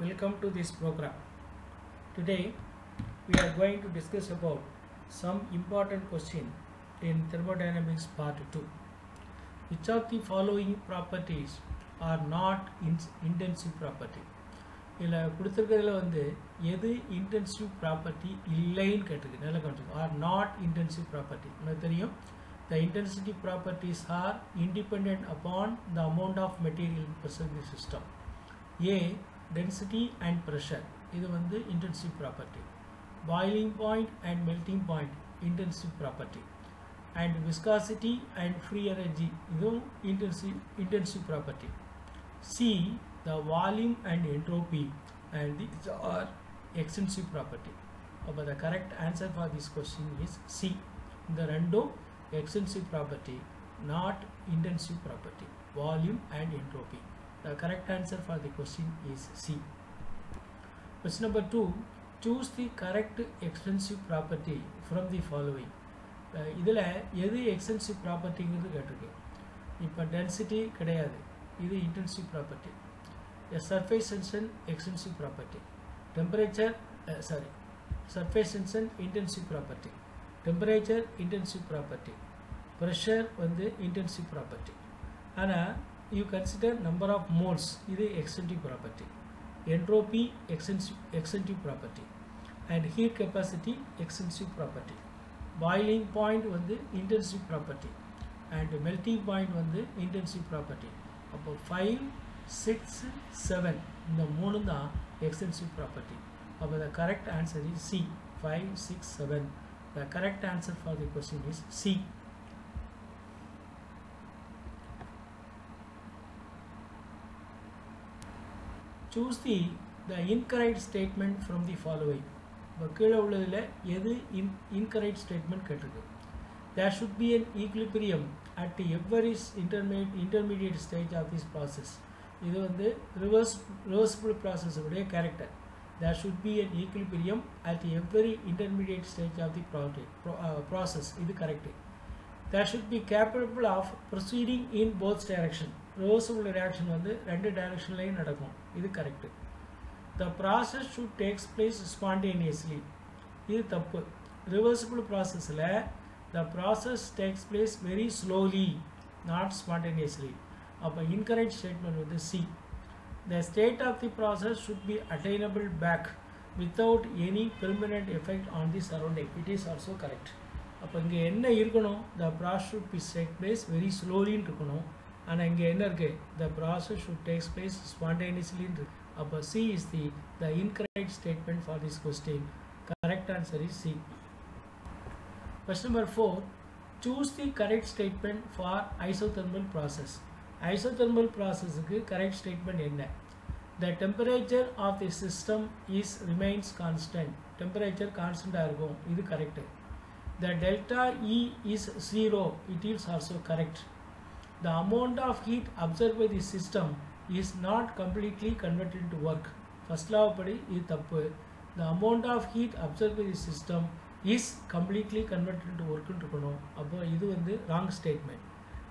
welcome to this program. Today we are going to discuss about some important question in thermodynamics part 2. Which of the following properties are not in- intensive property? இதில் கொடுத்துருக்கிறதுல வந்து எது intensive property இல்லைன்னு கேட்டிருக்கு நல்ல கவனிச்சு R not intensive property உங்களுக்கு தெரியும் the intensity properties are independent upon the amount of material present in system A density and pressure இது வந்து intensive property boiling point and melting point intensive property and viscosity and free energy இதுவும் intensive intensive property C the volume and entropy and these are extensive property but the correct answer for this question is C இந்த ரெண்டும் extensive property not intensive property volume and entropy The correct answer for the question is C. Question number 2 choose the correct extensive property from the following. Uh, அஹ் எது extensive ப்ராப்பர்ட்டிங்கிறது கேட்டிருக்கு. இப்போ density கிடையாது. இது intensive property surface tension extensive property temperature sorry surface tension intensive property temperature intensive property pressure வந்து intensive property ஆனால் you consider number of moles இது extensive property entropy extensive extensive property and heat capacity extensive property boiling point வந்து intensive property and melting point வந்து intensive property அப்போ five six seven இந்த மூணு தான் extensive property அப்போ the correct answer is C five six seven the correct answer for the question is C choose the the incorrect statement from the following இப்போ கீழே உள்ளதில் எது in incorrect statement கேட்டிருக்கு? There should be an equilibrium at every intermediate intermediate stage of this process இது வந்து reverse reversible ப்ராசஸுடைய character there should be an equilibrium at every intermediate stage of the product process இது correct there should be capable of proceeding in both direction reversible reaction வந்து ரெண்டு டைரக்ஷன்லையும் நடக்கும். இது correct the process should takes place spontaneously இது தப்பு. Reversible ப்ராசஸில் the process takes place very slowly not spontaneously அப்போ இன்கரெக்ட் ஸ்டேட்மெண்ட் வந்து C the state of the process should be attainable back without any permanent effect on the surrounding it is also correct அப்போ இங்கே என்ன இருக்கணும்? The process should be take place very ஸ்லோலின்னு இருக்கணும். ஆனால் இங்கே என்ன இருக்குது the process should takes place ஸ்பான்டேனியஸ்லின்னு இருக்கு அப்போ C is the the incorrect statement for this question correct answer is C question number four choose the correct statement for isothermal process isothermal ப்ராசஸுக்கு correct statement என்ன the temperature of the system is remains constant temperature கான்ஸ்டண்ட்டாக இருக்கும் இது correct the delta E is zero it is also correct the amount of heat absorbed by the system is not completely converted into work first law படி இது தப்பு the amount of heat absorbed by the system is completely converted into work இருக்கணும் அப்போ இது வந்து wrong statement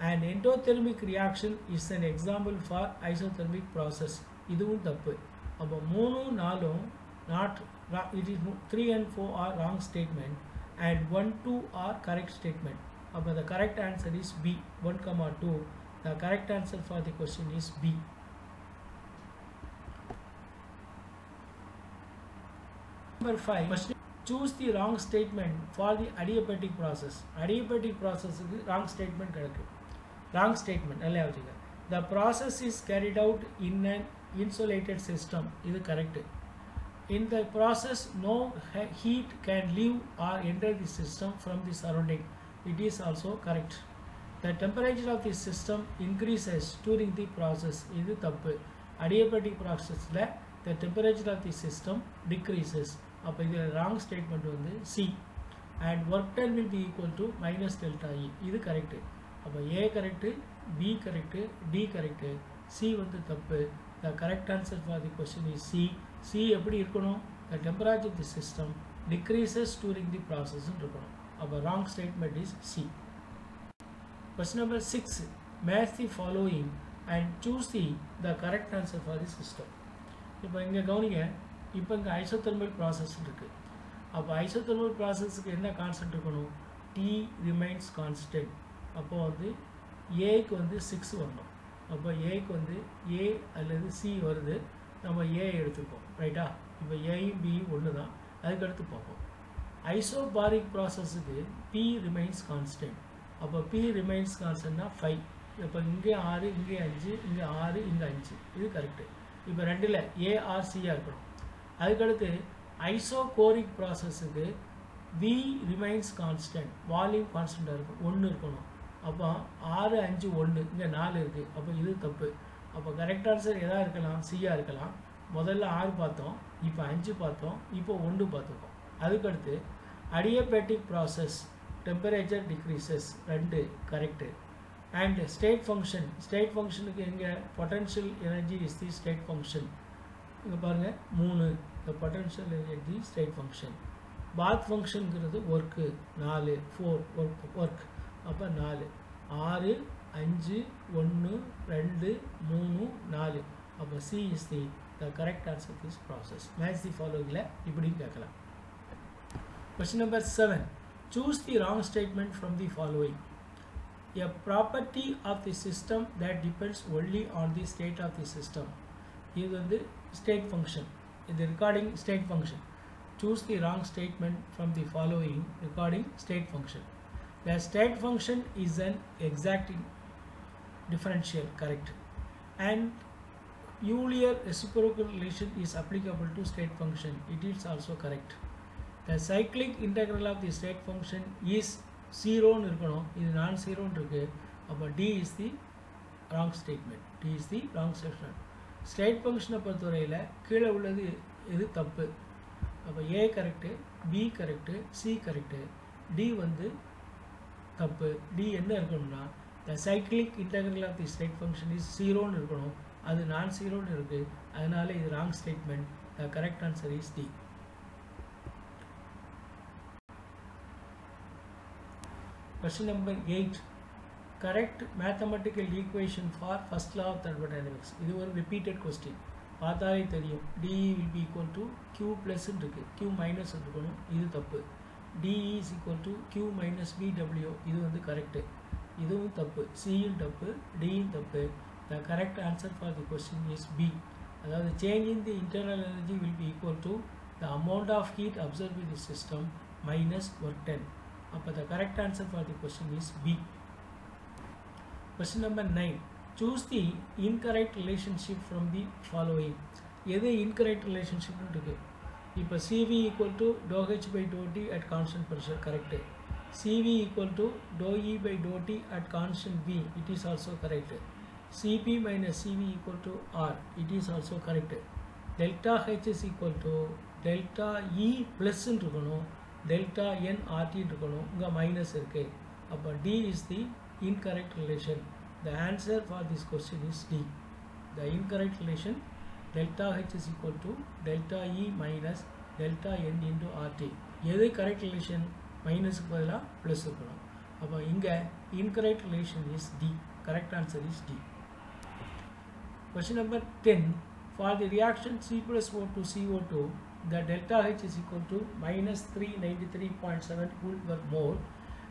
and endothermic reaction is an example for isothermic process இதுவும் தப்பு அப்போ மூணு நாலும் not it is three and four are wrong statement and one two are correct statement But the correct answer is B. 1 comma 2. The correct answer for the question is B. Number 5. Question choose the wrong statement for the adiabatic process. Adiabatic process wrong statement Wrong statement. The process is carried out in an insulated system. Is correct. In the process, no heat can leave or enter the system from the surrounding. It is also correct the temperature of the system increases during the process இது தப்பு adiabatic processல the temperature of the system decreases அப்போ இது wrong statement வந்து C and work done will be equal to minus delta E இது correct அப்போ A correct B correct D correct C வந்து தப்பு the correct answer for the question is C C எப்படி இருக்கணும் the temperature of the system decreases during the process இருக்கணும் அப்போ wrong statement is C. Question number 6. Match the following and choose the, the correct answer for the system. இப்போ இங்கே கவனிங்க இப்போ இங்கே isothermal process இருக்குது அப்போ ஐசோதெர்மல் ப்ராசஸுக்கு என்ன கான்ஸ்டன்ட் இருக்கணும்? டி ரிமைன்ஸ் கான்ஸ்டன்ட் அப்போ வந்து ஏக்கு வந்து சிக்ஸ் வரணும். அப்போ ஏக்கு வந்து ஏ அல்லது சி வருது. நம்ம ஏ எடுத்துப்போம். ரைட்டா இப்போ ஏயும் பியும் ஒன்று தான் அதுக்கடுத்து பார்ப்போம். ஐசோபாரிக் ப்ராசஸுக்கு பி ரிமைன்ஸ் கான்ஸ்டன்ட் அப்போ பி ரிமைன்ஸ் கான்ஸ்டன்ட்னா ஃபைவ் இப்போ இங்கே ஆறு இங்கே அஞ்சு இங்கே ஆறு இங்கே அஞ்சு. இது கரெக்டு இப்போ ரெண்டில் ஏஆர்சியாக இருக்கணும். அதுக்கடுத்து ஐசோகோரிக் ப்ராசஸுக்கு வி ரிமைன்ஸ் கான்ஸ்டன்ட் வால்யூம் கான்ஸ்டண்ட்டாக இருக்கும் ஒன்று இருக்கணும். அப்போ ஆறு அஞ்சு ஒன்று இங்கே நாலு இருக்குது அப்போ இது தப்பு. அப்போ கரெக்ட் ஆன்சர் எதாக இருக்கலாம்? சியாக இருக்கலாம். முதல்ல ஆறு பார்த்தோம். இப்போ அஞ்சு பார்த்தோம். இப்போ ஒன்று பார்த்துருக்கோம் அதுக்கடுத்து அடியபேட்டிக் ப்ராசஸ் டெம்பரேச்சர் டிக்ரீசஸ் ரெண்டு correct and state function state ஃபங்க்ஷனுக்கு எங்கே potential energy is the state function இங்கே பாருங்கள் மூணு இந்த potential energy state function path ஃபங்க்ஷனுங்கிறது work நாலு ஃபோர் ஒர்க் ஒர்க் அப்போ நாலு ஆறு அஞ்சு ஒன்று ரெண்டு மூணு நாலு. அப்போ C is the the correct answer this process match the ஃபாலோவிங்கில் இப்படின்னு கேட்கலாம். Question number 7. Choose the wrong statement from the following. A property of the system that depends only on the state of the system. Here is the state function. The regarding state function. Choose the wrong statement from the following regarding state function. The state function is an exact differential, correct. And Euler reciprocal relation is applicable to state function. It is also correct. The cyclic integral of the state function is ஜீரோன்னு இருக்கணும். இது non ஜீரோன்னு இருக்கு. அப்போ D is the wrong statement D is the wrong statement state ஃபங்க்ஷனை பொறுத்தவரையில் கீழே உள்ளது இது தப்பு? அப்போ A correct B correct C correct D வந்து தப்பு. டி என்ன இருக்கணும்னா the cyclic integral of the state function is ஜீரோன்னு இருக்கணும். அது நான் ஜீரோன்னு இருக்குது அதனால இது wrong statement the correct answer is D Question number eight correct mathematical equation for first law of thermodynamics. இது ஒரு ரிப்பீட்டட் கொஸ்டின் பார்த்தாலே தெரியும் DE will be equal to Q plus இருக்கு Q minus இருக்கணும் இது தப்பு DE is equal to Q minus BW இது வந்து கரெக்டு இதுவும் தப்பு சியும் தப்பு டியும் தப்பு the correct answer for the question is B அதாவது change in the internal energy will be equal to the amount of heat absorb the system minus work then done அப்போ the correct answer for the question is B. Question number 9. Choose the incorrect relationship from the following. எது incorrect relationship இருக்கு இப்போ CV equal to dou H by dou T at constant pressure correct. CV equal to dou E by dou T at constant V it is also correct. CP minus CV equal to R it is also correct. Delta H is equal to delta E plus இருக்கணும் delta என் ஆர்டின்னு இருக்கணும். இங்கே minus இருக்கு. அப்போ D is the incorrect relation the answer for this question is D the incorrect relation delta H is equal to delta E minus delta n into RT எது correct relation மைனஸுக்கு பதிலாக plus இருக்கணும் அப்போ இங்கே incorrect relation is D correct answer is D question number ten for the reaction C plus O two CO two the delta H is equal to minus 393.7 joule per mole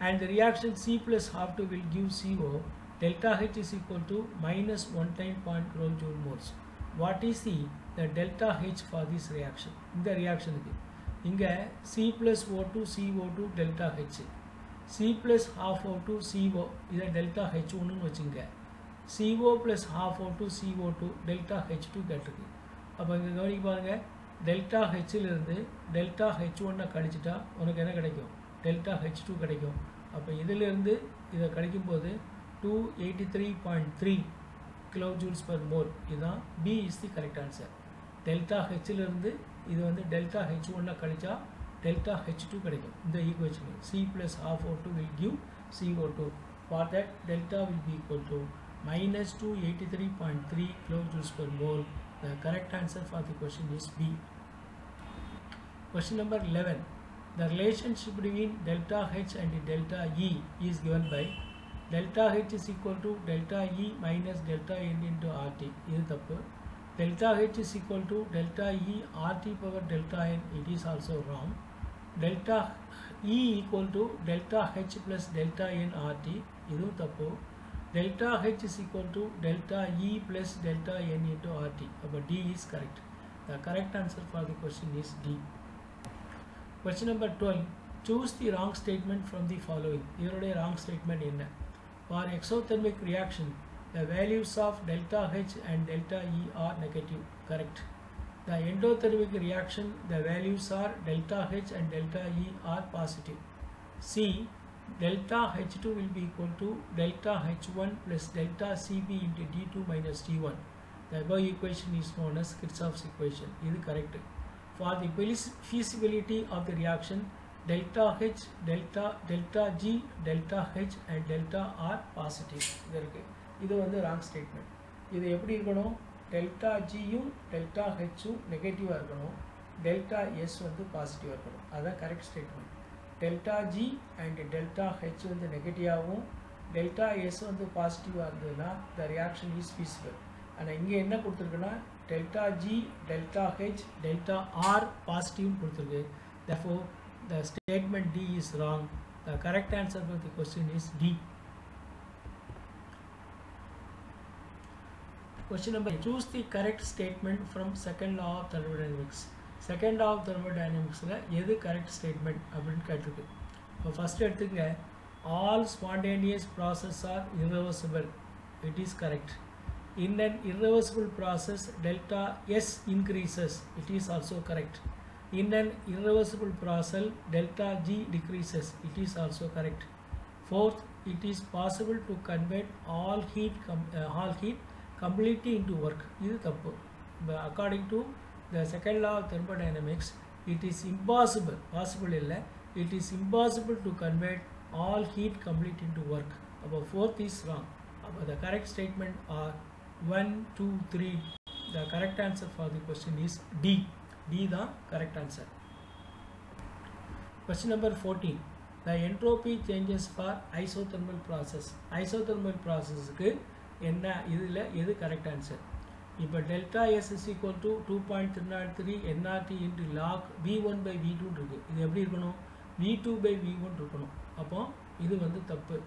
and the reaction C plus half 2 will give CO delta H is equal to minus 110.0 joule moles. What is the, the delta H for this reaction? இந்த reactionக்கு இங்க C plus O2 CO2 delta H C plus half O2 CO இதை delta H ஒன்று வச்சுங்க CO plus half O2 CO2 delta H2 கேட்டிருக்கு அப்போ இங்கே கவனிக்க பாருங்கள் டெல்டா ஹெச்சிலிருந்து டெல்டா ஹெச் ஒன்னை கழிச்சிட்டா உனக்கு என்ன கிடைக்கும்? டெல்டா ஹெச் டூ கிடைக்கும். அப்போ இதிலிருந்து இதை கழிக்கும்போது two eighty three point three kilo joules per mole இதுதான் B is the correct answer delta ஹெச்சிலிருந்து இது வந்து டெல்டா ஹெச் ஒன்னை கழிச்சா டெல்டா ஹெச் டூ கிடைக்கும். இந்த equation C plus of O two will give CO2 for that delta will be equal to minus 283.3 kilojoules per mole. The correct answer for the question is B. question number 11 the relationship between delta H and delta E is given by delta H is equal to delta E minus delta N into RT இது தப்பு delta H is equal to delta E RT power delta N it is also wrong delta E equal to delta H plus delta N RT இதுவும் தப்பு delta H is equal to delta E plus delta N into RT அப்போ D is correct the correct answer for the question is D question number 12 choose the wrong statement from the following இதனுடைய wrong statement என்ன for exothermic reaction the values of delta H and delta E are negative correct the endothermic reaction the values are delta H and delta E are positive C delta H2 will be equal to delta H1 plus delta Cp into D2 minus D1 the above equation is known as Kirchhoff's equation இது correct For the feasibility of the reaction delta H delta delta G delta H and delta R positive. இது இருக்கு. இது வந்து wrong statement. இது எப்படி இருக்கணும்? delta G யும் delta H யும் negative இருக்கணும். delta S வந்து positive இருக்கணும். அதான் correct statement. delta G and delta H வந்து negative ஆகும் delta S வந்து positive ஆகுதுன்னா the reaction is feasible. ஆனால் இங்கே என்ன கொடுத்துருக்குன்னா Delta G delta H delta are பாசிட்டிவ்னு கொடுத்துருக்கு therefore the statement D is wrong the correct answer for the question is D Question number choose the correct statement from second law of thermodynamics. Second law of thermodynamicsல எது correct statement அப்படின்னு கேட்டிருக்கு இப்போ first எடுத்துங்க all spontaneous process are irreversible it is correct in an irreversible process delta s increases it is also correct in an irreversible process delta g decreases it is also correct fourth it is possible to convert all heat com- uh, all heat completely into work இது தப்பு But according to the second law of thermodynamics it is impossible possible இல்லை it is impossible to convert all heat complete into work அப்போ fourth is wrong அப்போ the correct statement are 1 2 3 the correct answer for the question is D D the correct answer Question number 14. The entropy changes for isothermal process. Isothermal processக்கு என்ன இதில் எது correct answer இப்போ delta S is equal to two point three nought three NRT into log V one by V டூன்னு இருக்குது இது எப்படி இருக்கணும் we do by இருக்கணும் அப்போ இது வந்து தப்பு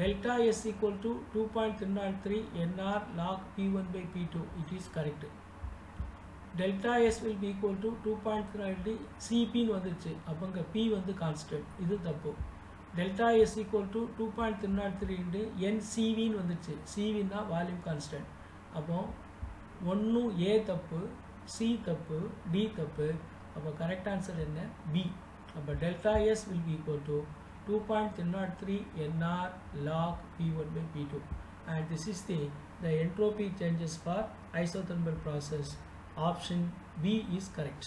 delta S equal to two point three nought three NR log P one by P two it is correct delta S will be equal two point three சிபின்னு வந்துருச்சு. அப்போ இங்கே பி வந்து constant இது தப்பு. Delta S equal to two point three nought three into என்சிவின்னு வந்துருச்சு. சிவின்னா volume constant அப்போ ஒன்று ஏ தப்பு சி தப்பு டி தப்பு. அப்போ கரெக்ட் ஆன்சர் என்ன? பி அப்போ delta S will be equal to two point three naught three N R log P one by P two and this is the the entropy changes for isothermal process option b is correct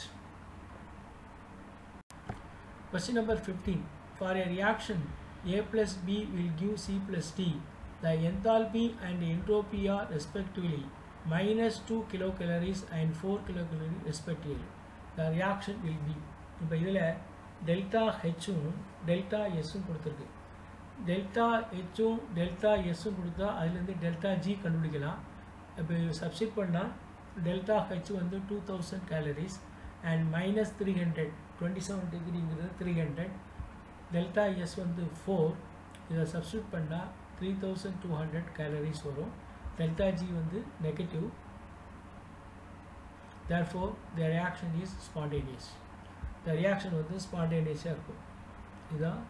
question number 15 for a reaction a plus b will give c plus d the enthalpy and entropy are respectively minus 2 kilocalories and 4 kilocalories respectively the reaction will be இப்போ இதில் delta ஹெச்சும் delta எஸ்ஸும் கொடுத்துருக்கு. Delta ஹெச்சும் delta எஸ்ஸும் கொடுத்தா அதுலேருந்து delta G கண்டுபிடிக்கலாம். இப்போ substitute பண்ணால் delta H வந்து two thousand calories and minus three hundred twenty seven டிகிரிங்கிறது three hundred delta S வந்து ஃபோர் இதை சப்ஸ்டியூட் பண்ணால் three thousand two hundred calories வரும். டெல்டா ஜி வந்து negative therefore the reaction is spontaneous the reaction வந்து ஸ்பான்டேனியஸாக இருக்கும். இதுதான்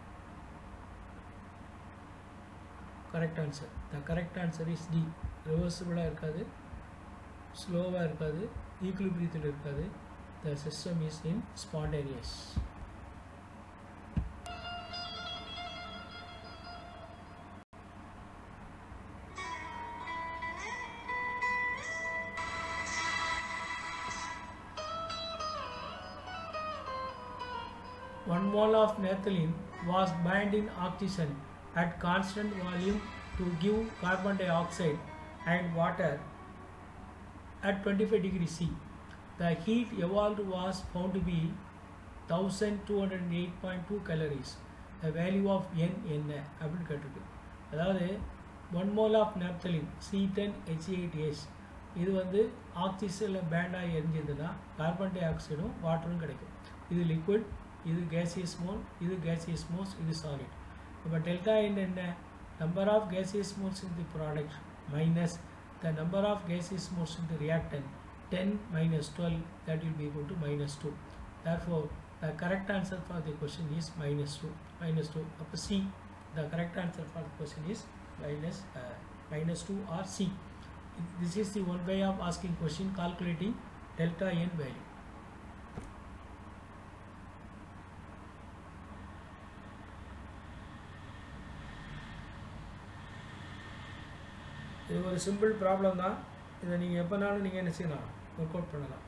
correct answer the correct answer is D ரிவர்சிபிளாக இருக்காது. ஸ்லோவாக இருக்காது. ஈக்குலிபிரியத்தில் இருக்காது. The system is in spontaneous of naphthalene was bound in oxygen at constant volume to give carbon dioxide and water at 25 degree C. The heat evolved was found to be 1208.2 calories. The value of N என்ன அப்படின்னு கேட்டிருக்கு அதாவது one mole of naphthalene C ten H eight S இது வந்து ஆக்சிஜனில் பேண்டாக எரிஞ்சதுன்னா carbon tie ஆக்சைடும் வாட்டரும் கிடைக்கும் இது liquid ಇದು gaseous mole gas gaseous moles ಇದು solid. but delta n and the number of gaseous moles in the product minus the number of gaseous moles in the reactant. 10 minus 12 that will be equal to minus 2 therefore the correct answer for the question is minus 2 minus 2 up c the correct answer for the question is minus, uh, minus 2 or c. This is the one way of asking question calculating delta n value. இது ஒரு simple problem தான். இதை நீங்கள் எப்போனாலும் நீங்கள் என்ன செய்யலாம்? Work out பண்ணலாம்.